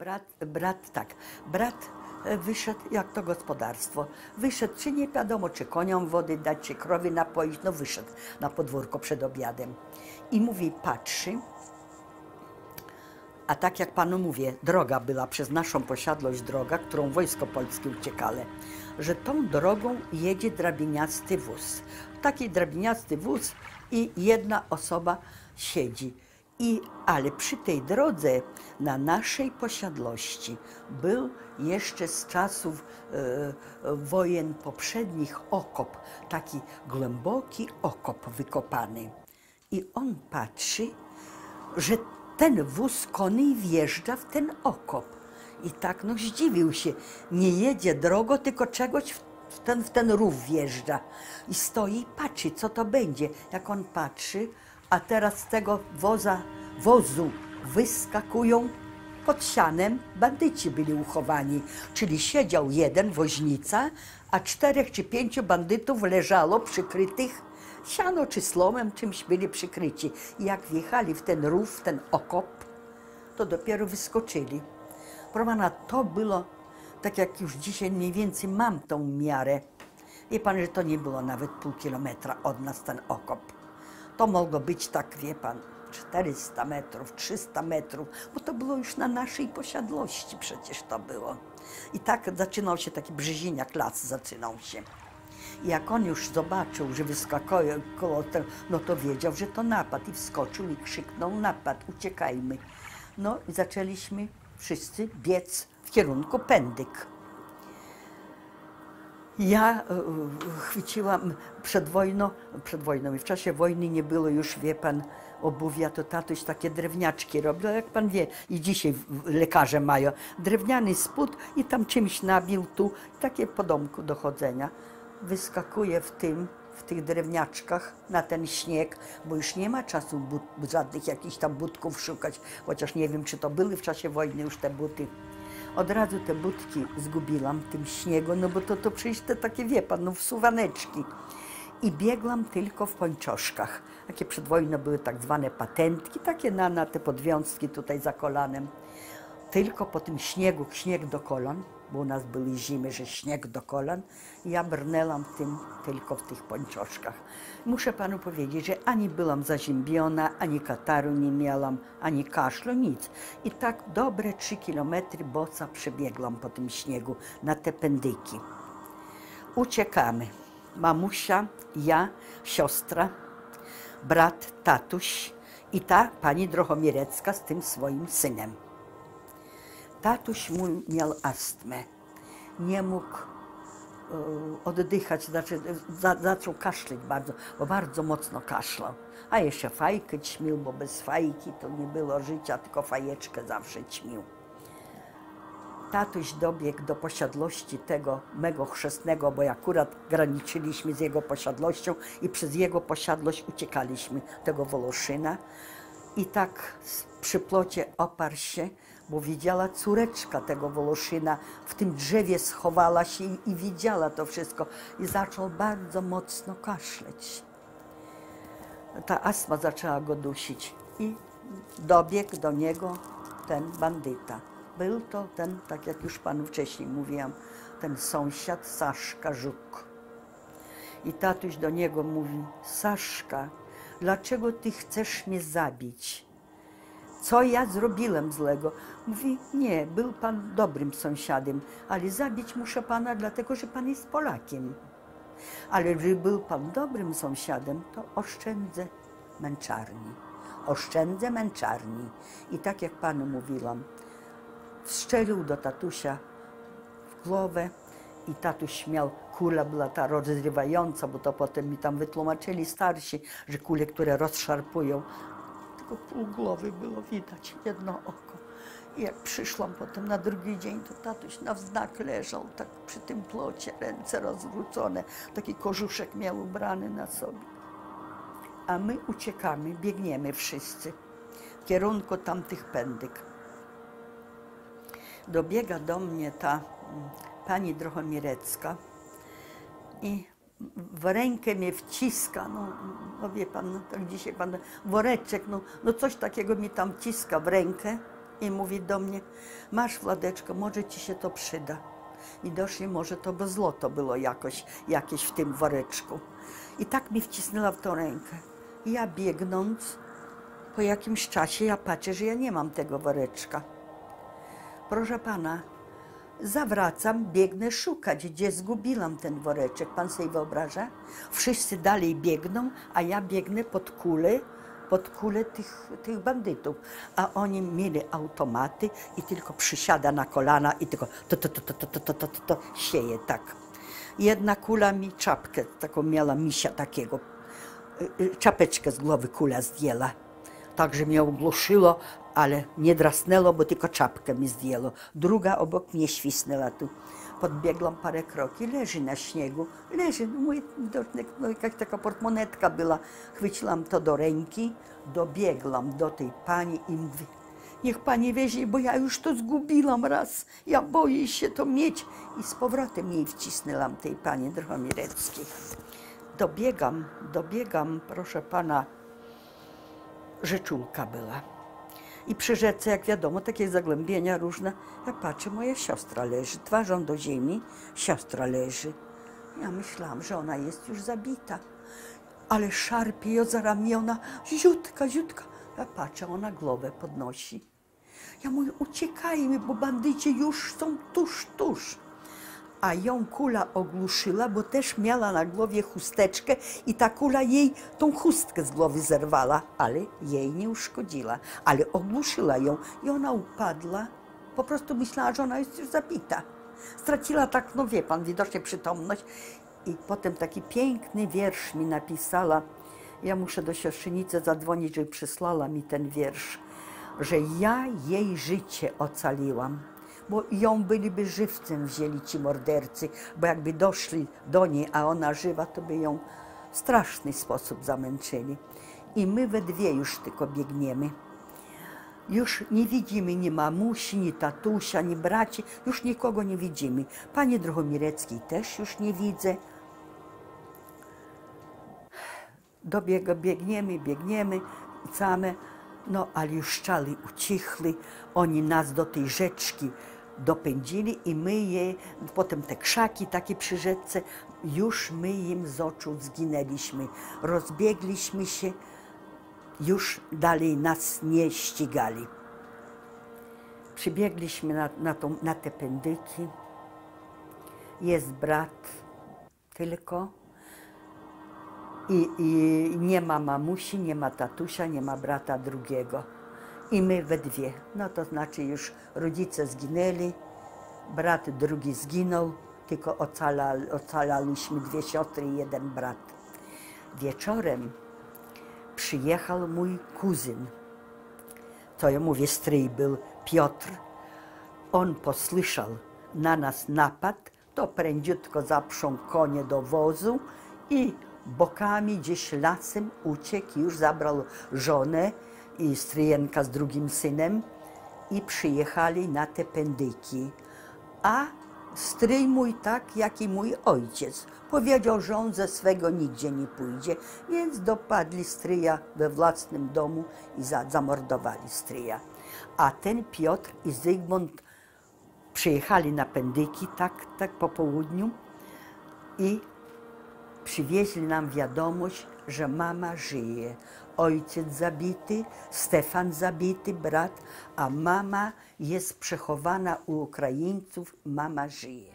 Brat, brat, tak, brat e, wyszedł, jak to gospodarstwo, wyszedł, czy nie wiadomo, czy koniom wody dać, czy krowy napoić, no wyszedł na podwórko przed obiadem. I mówi, patrzy, a tak jak panu mówię, droga była przez naszą posiadłość droga, którą wojsko polskie uciekale, że tą drogą jedzie drabiniasty wóz. Taki drabiniasty wóz i jedna osoba siedzi. I, ale przy tej drodze na naszej posiadłości był jeszcze z czasów e, wojen poprzednich okop, taki głęboki okop wykopany. I on patrzy, że ten wóz koni wjeżdża w ten okop. I tak no zdziwił się. Nie jedzie drogo, tylko czegoś w w ten, w ten rów wjeżdża. I stoi i patrzy, co to będzie. Jak on patrzy, a teraz z tego woza, wozu wyskakują pod sianem bandyci byli uchowani. Czyli siedział jeden woźnica, a czterech czy pięciu bandytów leżało przykrytych siano czy slomem, czymś byli przykryci. I jak wjechali w ten rów, w ten okop, to dopiero wyskoczyli. Proszę pana, to było tak jak już dzisiaj mniej więcej mam tą miarę. Wie pan, że to nie było nawet pół kilometra od nas ten okop. To mogło być tak, wie pan, 400 metrów, 300 metrów, bo to było już na naszej posiadłości przecież to było. I tak zaczynał się taki Brzeziniak las zaczynał się. I jak on już zobaczył, że wyskakuje koło tego, no to wiedział, że to napad i wskoczył i krzyknął napad, uciekajmy. No i zaczęliśmy wszyscy biec w kierunku Pędyk. Ja e, chwyciłam przed wojną, przed wojną i w czasie wojny nie było już, wie pan, obuwia, to tatuś takie drewniaczki robił, jak pan wie, i dzisiaj lekarze mają drewniany spód i tam czymś nabił tu, takie po domku do chodzenia. Wyskakuje w tym, w tych drewniaczkach na ten śnieg, bo już nie ma czasu żadnych jakichś tam budków szukać, chociaż nie wiem, czy to były w czasie wojny już te buty. Od razu te budki zgubiłam w tym śniegu, no bo to, to przecież te takie, wie pan, no wsuwaneczki. I biegłam tylko w pończoszkach. Takie przed wojną były tak zwane patentki, takie na, na te podwiązki tutaj za kolanem. Tylko po tym śniegu, śnieg do kolan, bo u nas były zimy, że śnieg do kolan, ja brnęłam tym, tylko w tych pończoszkach. Muszę panu powiedzieć, że ani byłam zaziębiona, ani kataru nie miałam, ani kaszlu, nic. I tak dobre trzy kilometry boca przebiegłam po tym śniegu na te pędyki. Uciekamy. Mamusia, ja, siostra, brat, tatuś i ta pani Drochomirecka z tym swoim synem. Tatuś mój miał astmę. Nie mógł e, oddychać, znaczy za, zaczął kaszleć bardzo, bo bardzo mocno kaszlał. A jeszcze fajkę ćmił, bo bez fajki to nie było życia, tylko fajeczkę zawsze ćmił. Tatuś dobiegł do posiadłości tego mego chrzestnego, bo akurat graniczyliśmy z jego posiadłością i przez jego posiadłość uciekaliśmy, tego Woloszyna. I tak przy plocie oparł się, bo widziała córeczka tego Woloszyna, w tym drzewie schowała się i, i widziała to wszystko. I zaczął bardzo mocno kaszleć. Ta astma zaczęła go dusić i dobiegł do niego ten bandyta. Był to ten, tak jak już panu wcześniej mówiłam, ten sąsiad Saszka Żuk. I tatuś do niego mówi, Saszka, dlaczego ty chcesz mnie zabić? Co ja zrobiłem złego? Mówi, nie, był pan dobrym sąsiadem, ale zabić muszę pana dlatego, że pan jest Polakiem. Ale że był pan dobrym sąsiadem, to oszczędzę męczarni. Oszczędzę męczarni. I tak jak panu mówiłam, strzelił do tatusia w głowę i tatuś miał, kula była ta rozrywająca, bo to potem mi tam wytłumaczyli starsi, że kule, które rozszarpują, tylko pół głowy było widać, jedno oko. I jak przyszłam potem na drugi dzień, to tatuś na wznak leżał tak przy tym plocie, ręce rozwrócone, taki kożuszek miał ubrany na sobie. A my uciekamy, biegniemy wszyscy w kierunku tamtych pędyk. Dobiega do mnie ta mm, pani Drochomirecka i w rękę mnie wciska, no, no wie pan, no, tak dzisiaj pan, woreczek, no, no coś takiego mi tam wciska w rękę i mówi do mnie, masz Władeczko, może ci się to przyda. I doszli, może to by złoto było jakoś, jakieś w tym woreczku. I tak mi wcisnęła w tą rękę. I ja biegnąc, po jakimś czasie ja patrzę, że ja nie mam tego woreczka. Proszę pana, zawracam, biegnę szukać, gdzie zgubiłam ten woreczek. Pan sobie wyobraża? Wszyscy dalej biegną, a ja biegnę pod kulę, pod kulę tych, tych bandytów. A oni mieli automaty i tylko przysiada na kolana i tylko to, to, to, to, to, to, to, to, to, to sieje tak. Jedna kula mi czapkę, taką miała misia takiego, y, y, czapeczkę z głowy kula zdjęła. Także mnie ogłuszyło, ale nie drasnęło, bo tylko czapkę mi zdjęło. Druga obok mnie świsnęła tu. Podbiegłam parę kroki, leży na śniegu, leży, mój widoczny, no jakaś taka portmonetka była. Chwyciłam to do ręki, dobiegłam do tej pani i mówię, niech pani weźmie, bo ja już to zgubiłam raz, ja boję się to mieć. I z powrotem jej wcisnęłam tej pani Drohomireckiej. Dobiegam, dobiegam, proszę pana, rzeczulka była. I przy rzece, jak wiadomo, takie zagłębienia różne. Ja patrzę, moja siostra leży, twarzą do ziemi, siostra leży. Ja myślałam, że ona jest już zabita. Ale szarpie ją za ramiona, ziutka, ziutka. Ja patrzę, ona głowę podnosi. Ja mówię, uciekajmy, bo bandyci już są tuż, tuż a ją kula ogłuszyła, bo też miała na głowie chusteczkę i ta kula jej tą chustkę z głowy zerwała, ale jej nie uszkodziła, ale ogłuszyła ją i ona upadła. Po prostu myślała, że ona jest już zabita. Straciła tak, no wie pan, widocznie przytomność. I potem taki piękny wiersz mi napisała. Ja muszę do siostrzenicy zadzwonić, żeby przysłała mi ten wiersz, że ja jej życie ocaliłam bo ją byliby żywcem wzięli ci mordercy, bo jakby doszli do niej, a ona żywa, to by ją w straszny sposób zamęczyli. I my we dwie już tylko biegniemy. Już nie widzimy ni mamusi, ni tatusia, ni braci, już nikogo nie widzimy. Pani Drogomireckiej też już nie widzę. Dobiega, biegniemy, biegniemy, same, no ale już szczali ucichli, oni nas do tej rzeczki dopędzili i my je, potem te krzaki takie przy rzece, już my im z oczu zginęliśmy. Rozbiegliśmy się, już dalej nas nie ścigali. Przybiegliśmy na, na, tą, na te pędyki. Jest brat tylko. I, I nie ma mamusi, nie ma tatusia, nie ma brata drugiego i my we dwie. No to znaczy już rodzice zginęli, brat drugi zginął, tylko ocalali, ocalaliśmy dwie siostry i jeden brat. Wieczorem przyjechał mój kuzyn, to ja mówię stryj był, Piotr. On posłyszał na nas napad, to prędziutko zaprzął konie do wozu i bokami gdzieś lasem uciekł, już zabrał żonę i stryjenka z drugim synem i przyjechali na te pędyki. A stryj mój tak, jak i mój ojciec. Powiedział, że on ze swego nigdzie nie pójdzie, więc dopadli stryja we własnym domu i za, zamordowali stryja. A ten Piotr i Zygmunt przyjechali na pędyki tak, tak po południu i przywieźli nam wiadomość, że mama żyje. Ojciec zabity, Stefan zabity, brat, a mama jest przechowana u Ukraińców, mama żyje.